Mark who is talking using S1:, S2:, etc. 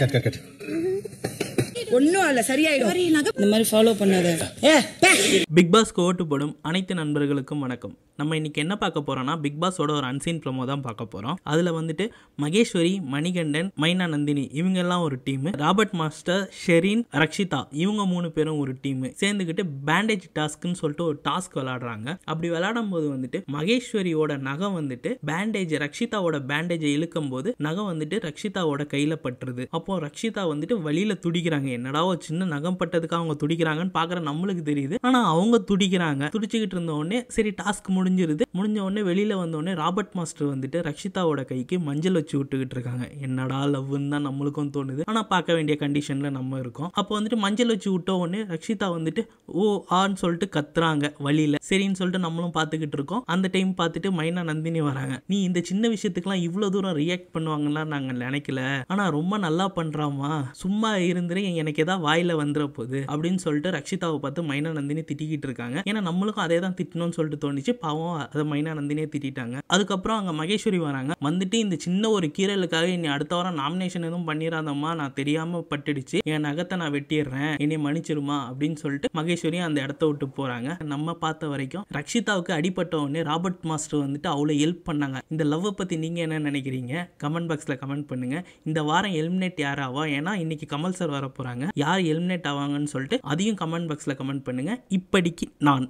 S1: Cut cut cut
S2: ஒன்னும் இல்ல சரியாயிடும். இந்த மாதிரி ஃபாலோ பண்ணாத.
S3: பிக் பாஸ்க்கு ஓட்டு போடும் அனைத்து நண்பர்களுக்கும் வணக்கம். நம்ம இன்னைக்கு என்ன பார்க்க போறோம்னா பிக் பாஸோட ஒரு அன்சீன் ப்ரமோ தான் பார்க்க போறோம். அதுல வந்துட்டு மகேஸ்வரி மணிகண்டன் மைனா நந்தினி இவங்க எல்லாம் ஒரு team Robert master Shereen Rakshitha இவங்க மூணு பேரும் ஒரு டீம் சேர்ந்துக்கிட்டு பேண்டேஜ் டாஸ்க்னு சொல்லிட்டு ஒரு டாஸ்க் விளாடுறாங்க அப்படி விளாடும் போது வந்துட்டு மகேஸ்வரியோட நகை வந்துட்டு பேண்டேஜ் ரக்ஷிதாவோட பேண்டேஜை இழுக்கும் போது நகை வந்துட்டு ரக்ஷிதாவோட கையில பட்டுருது. அப்போ ரக்ஷிதா வந்துட்டு வழியில துடிக்கிறாங்க. என்னடா ஒரு சின்ன நகம் பட்டதுக்கு அவங்க துடிக்கிறாங்கன்னு பாக்குற நம்மளுக்கு தெரியுது. ஆனா அவங்க துடிக்கிறாங்க. துடிச்சுக்கிட்டு இருந்த உடனே சரி டாஸ்க் முடிஞ்சிருது. முடிஞ்ச உடனே வெளியில வந்த உடனே ராபர்ட் மாஸ்டர் வந்துட்டு ரக்ஷிதாவோட கைக்கு மஞ்சள் வச்சு விட்டுக்கிட்டு இருக்காங்க. என்னடா லவ்னு தான் நம்மளுக்கும் தோணுது. ஆனா பார்க்க வேண்டிய கண்டிஷன்ல நம்ம இருக்கோம். அப்போ வந்துட்டு மஞ்சள் வச்சு விட்ட உடனே ரக்ஷிதா வந்துட்டு ஓ ஆன்னு சொல்லிட்டு கத்துறாங்க வழியில. சரின்னு சொல்லிட்டு நம்மளும் பார்த்துக்கிட்டு இருக்கோம். அந்த டைம் பார்த்துட்டு மைனா நந்தினி வராங்க. நீ இந்த சின்ன விஷயத்துக்குலாம் இவ்வளோ தூரம் ரியாக்ட் பண்ணுவாங்கன்னா நாங்கள் நினைக்கல. ஆனா ரொம்ப நல்லா பண்றாமா சும்மா இருந்துரு எனக்கு ஏதாவது வாயில வந்துட போகுது. அப்படின்னு சொல்லிட்டு ரக்ஷிதாவை பார்த்து மைனா நந்தினி திட்டிக்கிட்டு இருக்காங்க. ஏன்னா நம்மளுக்கும் அதே தான் திட்டணும்னு சொல்லிட்டு தோணுச்சு. பாவம் அதை மைனா நந்தினே திட்டாங்க அதுக்கப்புறம் அங்க மகேஸ்வரி வராங்க. வந்துட்டு இந்த சின்ன ஒரு கீரலுக்காக இனி அடுத்த வாரம் நாமினேஷன் எதுவும் பண்ணிடாதம்மா நான் தெரியாம பட்டுடுச்சு. என் நகத்தை நான் வெட்டிடுறேன். என்னை மன்னிச்சிருமா அப்படின்னு சொல்லிட்டு மகேஸ்வரி அந்த இடத்த விட்டு போறாங்க. நம்ம பார்த்த வரைக்கும் ரக்ஷிதாவுக்கு அடிபட்ட உடனே ராபர்ட் மாஸ்டர் வந்துட்டு அவ்வளோ ஹெல்ப் பண்ணாங்க. இந்த லவ்வை பத்தி நீங்க என்ன நினைக்கிறீங்க? கமெண்ட் பாக்ஸ்ல கமெண்ட் பண்ணுங்க. இந்த வாரம் எலிமினேட் யாராவா ஏன்னா இன்னைக்கு கமல் சார் வர போறாங்க யார் எலிமினேட் ஆவாங்கன்னு சொல்லிட்டு அதையும் கமெண்ட் பாக்ஸ்ல கமெண்ட் பண்ணுங்க. இப்படிக்கு நான்